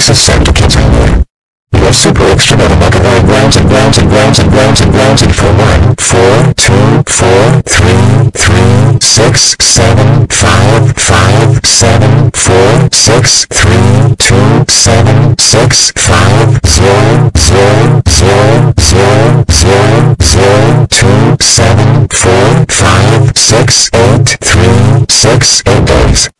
This is Santa Kids Only. You are super extra megabyte rounds and rounds and rounds and rounds and rounds and for one, four, two, four, three, three, six, seven, five, five, seven, four, six, three, two, seven, six, five, zero, zero, zero, zero, zero, zero, two, seven, four, five, six, eight, three, six, eight days.